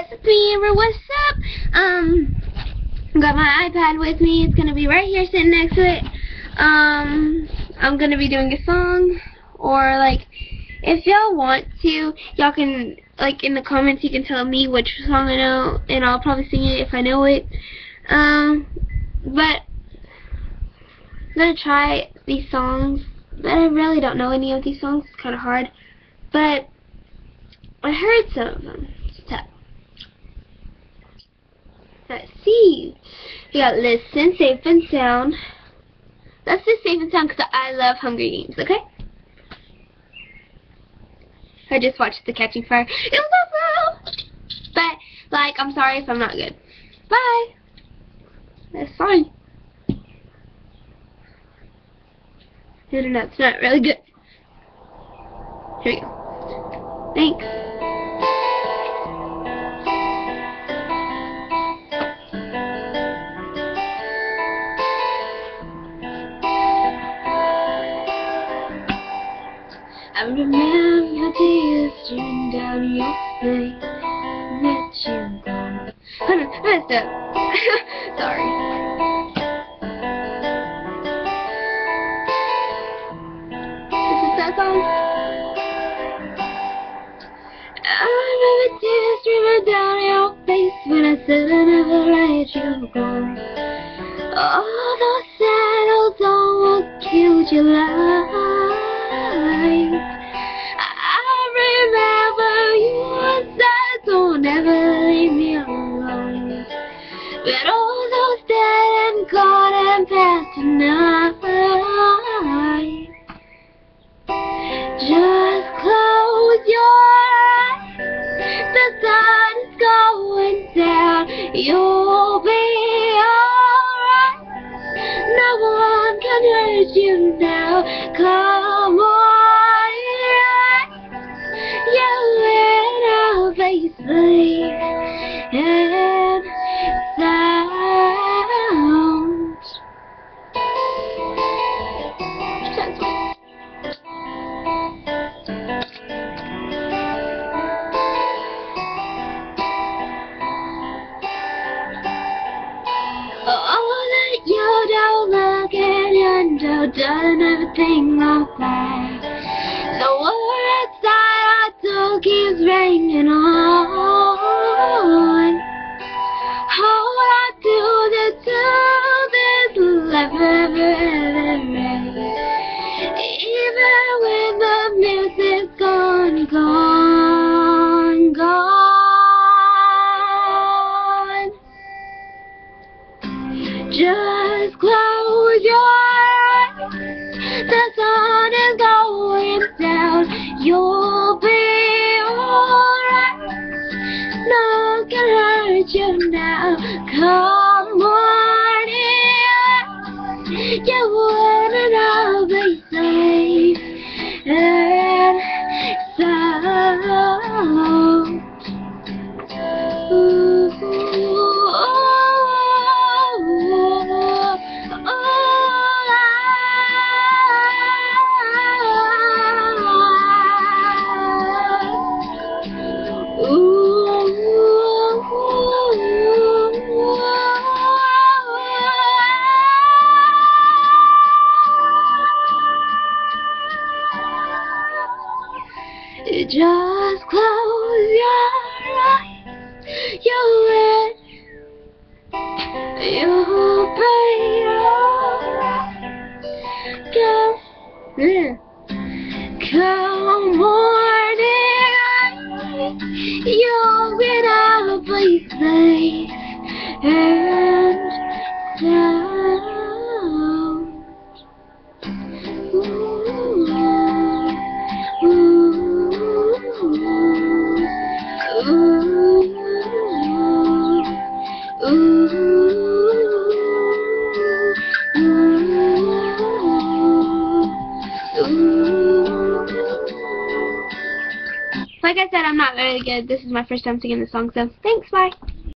guys, it's me Amber, what's up? Um got my iPad with me, it's gonna be right here sitting next to it. Um I'm gonna be doing a song or like if y'all want to, y'all can like in the comments you can tell me which song I know and I'll probably sing it if I know it. Um but I'm gonna try these songs but I really don't know any of these songs, it's kinda hard. But I heard some of them. Let's see. We got listen, safe and sound. Let's just safe and sound because I love Hunger Games, okay? I just watched The Catching Fire. It was awesome! But, like, I'm sorry if I'm not good. Bye! That's fine. Internet's not really good. Here we go. Thanks. Remember tears streaming down your face. Let you go. Hold on, messed up. Sorry. This is that song. I remember tears streaming down your face when I said I never let you go. All those old songs killed your life. But all those dead and gone and past tonight. Just close your eyes. The sun is going down. You'll be alright. No one can hurt you now. Come on, you're in a place don't look you don't done everything right. The word outside our door keeps ringing on. You'll be alright. No can hurt you now. Come Just close your eyes. You're in. You'll be come morning. In a place safe and. Like I said, I'm not very good. This is my first time singing this song, so thanks, bye.